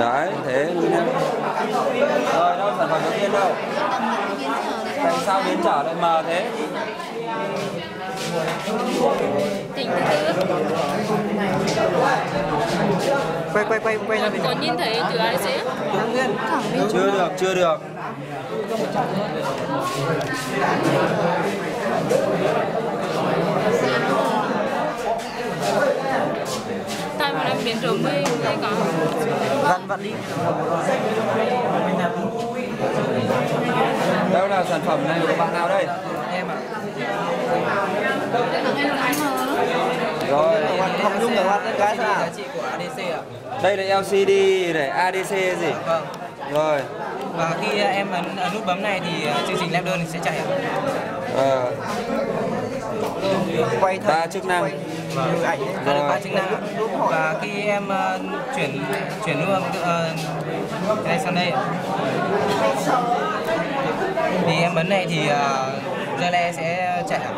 đấy thế. Nhá rồi đâu sản phẩm đầu tiên đâu? Tại sao biến trở lại mờ thế? Tỉnh từ từ quay quay quay quay ra Có nhìn thấy từ ADC á? chưa được chưa được. Tại mà em biến trống mới đây có vặn đi. Đâu là sản phẩm này của bạn nào đây? Em ạ. Rồi học nhung ở hoạt cái sao? Ạ. Đây là LCD để ADC gì? Vâng. Rồi. Và khi em ấn, ấn nút bấm này thì chương trình lab đơn sẽ chạy ạ. Ờ, quay ba chức năng Vâng. ảnh Rồi. là ba chức năng và khi em ờ, chuyển chuyển luôn uh, cái này sang đây thì em ấn này thì uh, relay sẽ chạy ạ.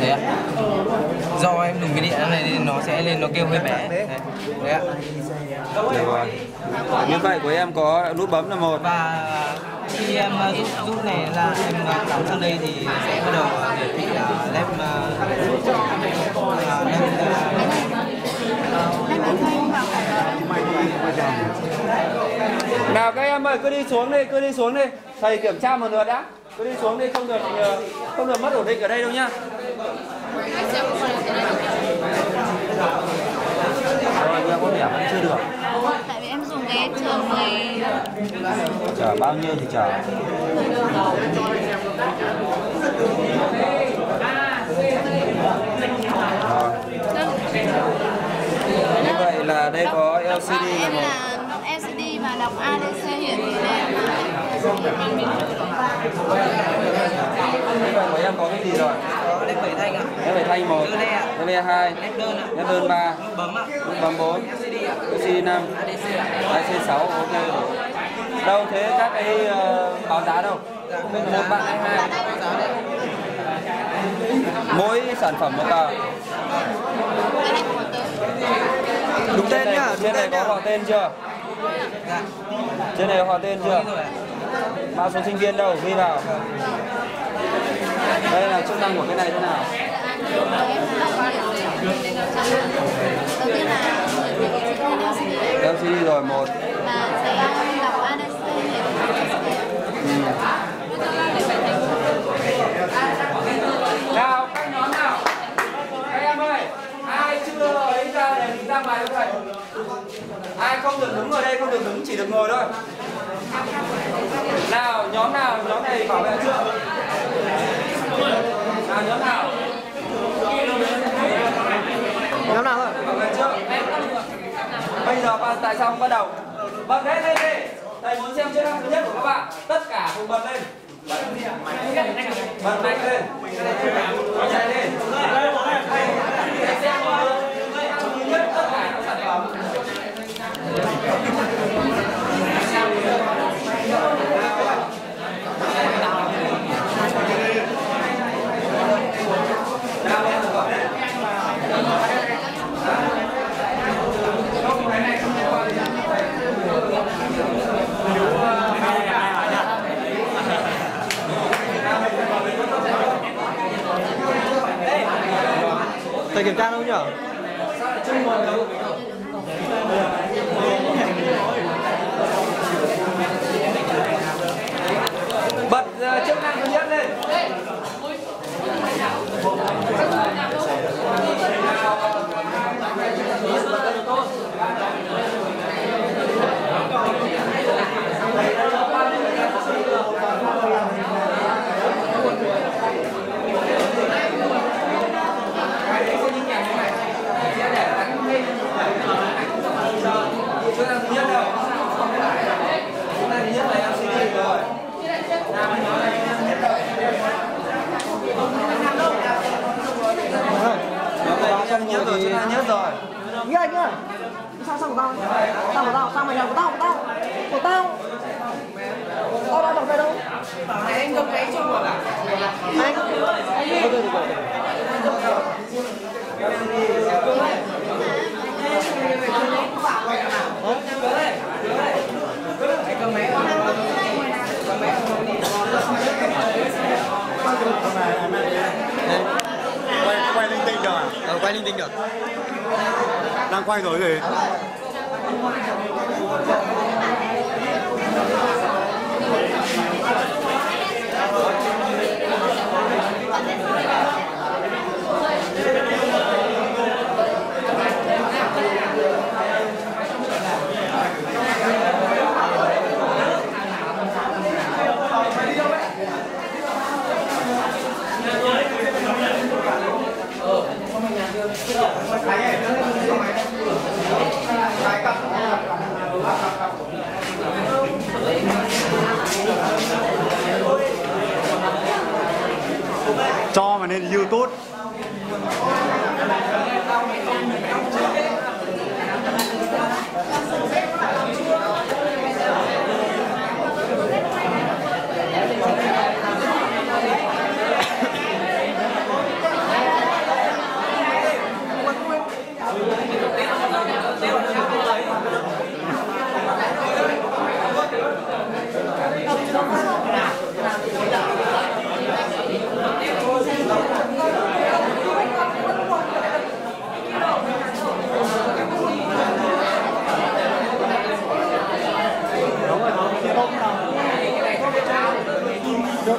đấy ạ. Do em dùng cái điện này nên nó sẽ lên nó kêu hơi bé. Đấy, đấy. Ạ. Rồi như vậy của em có nút bấm là một. Và khi em rút, rút này ra em cắm sang đây thì sẽ bắt đầu hiển thị lem uh, uh, lem nào các em ơi cứ đi xuống đi cứ đi xuống đi. Thầy kiểm tra một lượt đã. Cứ đi xuống đi không được ờ, không được mất ổn định ở đây đâu nhá. Rồi có điểm chưa được chở bao nhiêu thì chở như vậy là đây có LCD là LCD mà đọc ADC hiển thị lên mấy em có cái gì rồi? Có led 7 thanh ạ. Led 7 thanh 1. Led 2. Led 2. Led đơn. Led đơn 3. Bấm ạ. Bấm 4 oxy 5 IC 6 ok rồi. Đâu thế? Các cái uh, báo giá đâu? Bên một bạn hai? Mỗi sản phẩm một tờ. Đúng tên nhá trên này có họ tên chưa? Trên này họ tên chưa? Mã số sinh viên đâu? Ghi vào. Đây là chức năng của cái này thế nào? Rồi một. và sẽ đọc ADC thị Nào các nhóm nào? Các em ơi, ai chưa ấy ra để mình ra ngoài cho thầy. Ai không được đứng ở đây không được đứng chỉ được ngồi thôi. Nào nhóm nào nhóm này bảo vệ chưa? Nào nhóm nào? nhóm nào ạ Bảo vệ chưa? Bây tại sao không bắt đầu? Bật hết lên đi. Thầy muốn xem chức năng thứ nhất của các bạn. Tất cả cùng bật lên. Bật mạnh lên. Bật mạnh lên. Để lên một lượt. Chức năng thứ nhất tất cả các sản phẩm thầy kiểm tra đâu nhỉ Bật ờ, chức năng thứ nhất lên. Chức năng thứ nhất đâu? Chức năng thứ nhất là LCD rồi. Nào, mình nói là chức năng thứ nhất đâu? Nhất rồi, chức năng nhất rồi. Nghe anh ơi Sao sao của tao? Sao của tao, sao mày làm của tao, của tao? Của tao. Tao đang đọc đây đâu? Anh cầm cái cho mà Anh Thôi thôi thôi định được. Đang quay rồi thì cho mà nên youtube.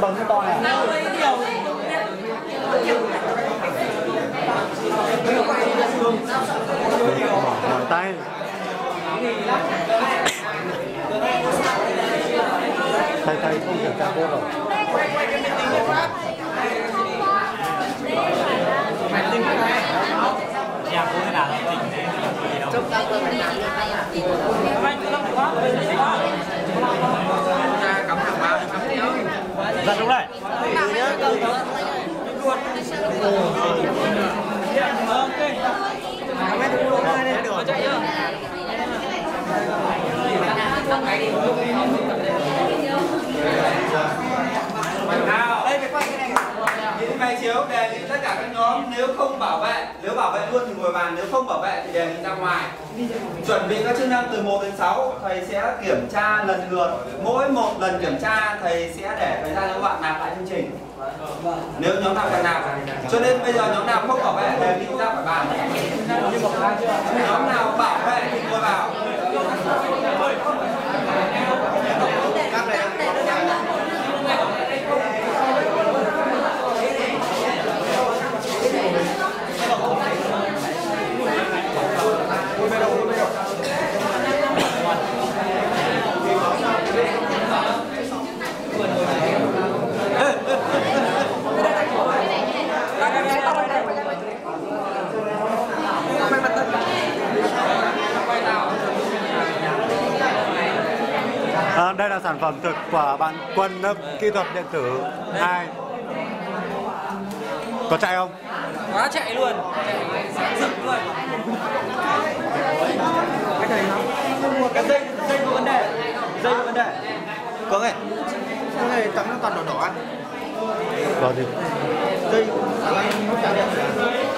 Bấm cái to này Mỏi tay. Thầy thầy không kiểm tra cô rồi. Dạ đúng rồi nào đây phải quay cái này những đề nghị tất cả các nhóm, nếu không bảo vệ, nếu bảo vệ luôn thì ngồi bàn, nếu không bảo vệ thì đề nghị ra ngoài. Chuẩn bị các chức năng từ 1 đến 6 thầy sẽ kiểm tra lần lượt. Mỗi một lần kiểm tra, thầy sẽ để thời gian cho các bạn nạp lại chương trình. Nếu nhóm nào cần nạp. Cho nên bây giờ nhóm nào không bảo vệ, đề nghị ra khỏi bàn. Nhóm nào bảo vệ thì ngồi vào. Sản phẩm thực của bạn Quân lớp kỹ thuật điện tử 2 Có chạy không? quá chạy luôn. Chạy rực luôn. Cái dây dây có vấn đề. Dây có vấn đề. Có nghe. Cái này trắng nó toàn đỏ đỏ Có gì? dây năng nó chả đẹp